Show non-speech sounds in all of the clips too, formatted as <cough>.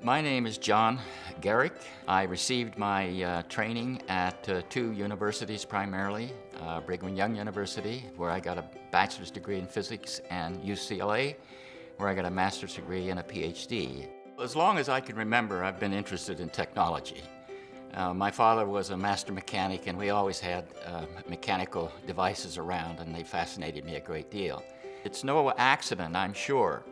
My name is John Garrick. I received my uh, training at uh, two universities primarily, uh, Brigham Young University, where I got a bachelor's degree in physics, and UCLA, where I got a master's degree and a PhD. As long as I can remember, I've been interested in technology. Uh, my father was a master mechanic, and we always had uh, mechanical devices around, and they fascinated me a great deal. It's no accident, I'm sure,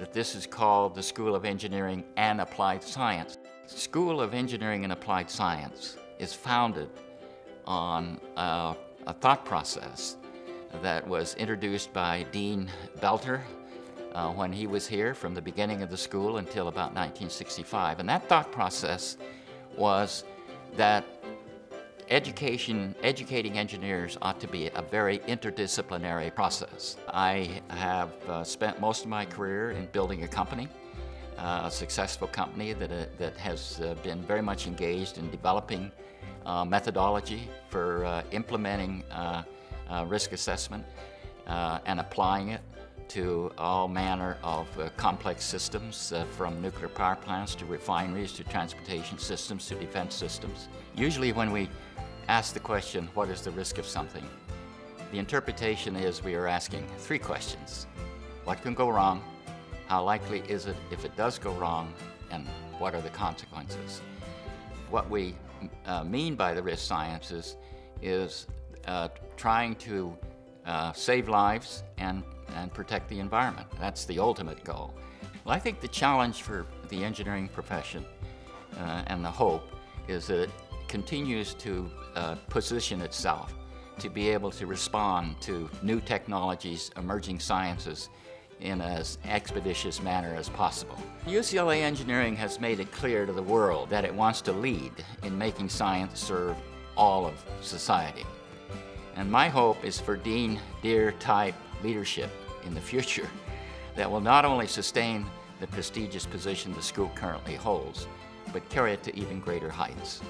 that this is called the School of Engineering and Applied Science. School of Engineering and Applied Science is founded on uh, a thought process that was introduced by Dean Boelter uh, when he was here from the beginning of the school until about 1965. And that thought process was that education, educating engineers ought to be a very interdisciplinary process. I have uh, spent most of my career in building a company, uh, a successful company that, uh, that has uh, been very much engaged in developing uh, methodology for uh, implementing risk assessment and applying it to all manner of uh, complex systems, uh, from nuclear power plants to refineries to transportation systems to defense systems. Usually when we ask the question, what is the risk of something? The interpretation is we are asking three questions. What can go wrong? How likely is it if it does go wrong? And what are the consequences? What we uh, mean by the risk sciences is uh, trying to uh, save lives and, and protect the environment. That's the ultimate goal. Well, I think the challenge for the engineering profession uh, and the hope is that it continues to uh, position itself to be able to respond to new technologies, emerging sciences in as expeditious manner as possible. UCLA Engineering has made it clear to the world that it wants to lead in making science serve all of society. And my hope is for Dean Dhir type leadership in the future <laughs> that will not only sustain the prestigious position the school currently holds, but carry it to even greater heights.